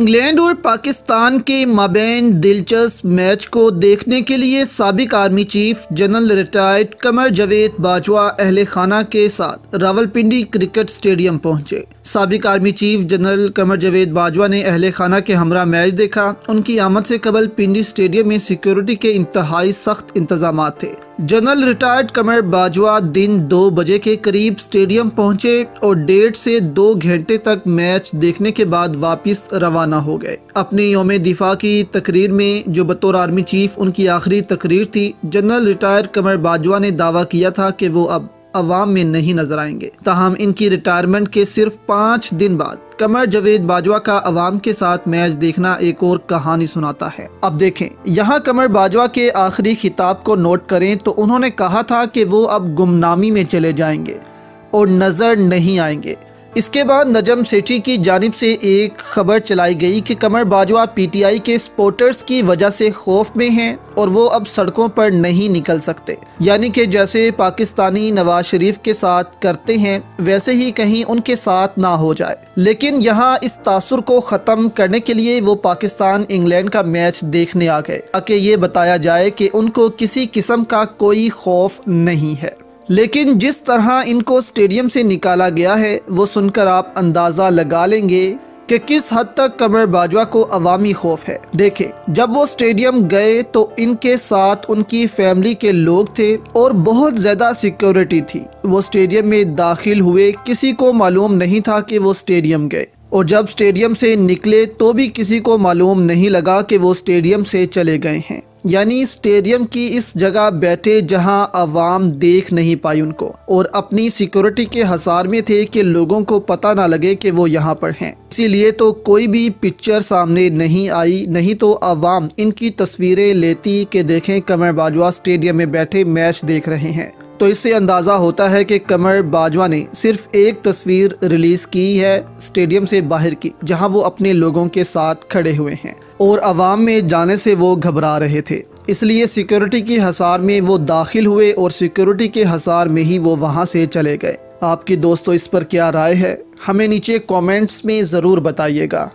England और पाकिस्तान के माबेन दिलचस्प मैच को देखने के लिए सबक army chief general retired Qamar Javed Bajwa अहल खाना के साथ रावलपिंडी क्रिकेट स्टेडियम पहुँचे। सबक army chief general Qamar Javed Bajwa ने अहल खाना के हमरा मैच देखा। उनकी आमद से कबल पिंडी स्टेडियम में सिक्योरिटी के इंतहाई सख्त इंतज़ाम थे। जनरल रिटायर्ड कमर बाजवा दिन दो बजे के करीब स्टेडियम पहुँचे और डेढ़ से दो घंटे तक मैच देखने के बाद वापस रवाना हो गए। अपने योम दिफा की तकरीर में, जो बतौर आर्मी चीफ, उनकी आखिरी तकरीर थी, जनरल रिटायर्ड कमर बाजवा ने दावा किया था कि वो अब अवाम में नहीं नज़र आएँगे। ताहम इनकी रिटायरमेंट के सिर्फ़ पाँच दिन बाद कमर जवेद बाजवा का अवाम के साथ मैच देखना एक और कहानी सुनाता है। अब देखें, यहाँ कमर बाजवा के आखिरी खिताब को नोट करें तो उन्होंने कहा था कि वो अब गुमनामी में चले जाएँगे और नज़र नहीं आएँगे। इसके बाद नजम सेठी की जानब से एक खबर चलाई गई कि कमर बाजवा पीटीआई के सपोर्टर्स की वजह से खौफ में हैं और वो अब सड़कों पर नहीं निकल सकते। यानी कि जैसे पाकिस्तानी नवाज़ शरीफ के साथ करते हैं, वैसे ही कहीं उनके साथ ना हो जाए। लेकिन यहाँ इस तासुर को ख़त्म करने के लिए वो पाकिस्तान इंग्लैंड का मैच देखने आ गए। ताकि ये बताया जाए कि उनको किसी किस्म का कोई खौफ नहीं है। लेकिन जिस तरह इनको स्टेडियम से निकाला गया है, वो सुनकर आप अंदाज़ा लगा लेंगे कि किस हद तक कमर बाजवा को अवामी खौफ है। देखे, जब वो स्टेडियम गए तो इनके साथ उनकी फैमिली के लोग थे और बहुत ज़्यादा सिक्योरिटी थी। वो स्टेडियम में दाखिल हुए, किसी को मालूम नहीं था कि वो स्टेडियम गए। और जब स्टेडियम से निकले तो भी किसी को मालूम नहीं लगा कि वो स्टेडियम से चले गए हैं। यानी स्टेडियम की इस जगह बैठे जहाँ आवाम देख नहीं पाई उनको और अपनी सिक्योरिटी के हसार में थे कि लोगों को पता ना लगे कि वो यहाँ पर हैं। इसीलिए तो कोई भी पिक्चर सामने नहीं आई, नहीं तो आवाम इनकी तस्वीरें लेती कि देखें कमर बाजवा स्टेडियम में बैठे मैच देख रहे हैं। तो इससे अंदाज़ा होता है कि कमर बाजवा ने सिर्फ़ एक तस्वीर रिलीज़ की है स्टेडियम से बाहर की, जहाँ वो अपने लोगों के साथ खड़े हुए हैं। और आवाम में जाने से वो घबरा रहे थे। इसलिए सिक्योरिटी के हसार में वो दाखिल हुए और सिक्योरिटी के हसार में ही वो वहाँ से चले गए। आपकी दोस्तों, इस पर क्या राय है? हमें नीचे कमेंट्स में ज़रूर बताइएगा।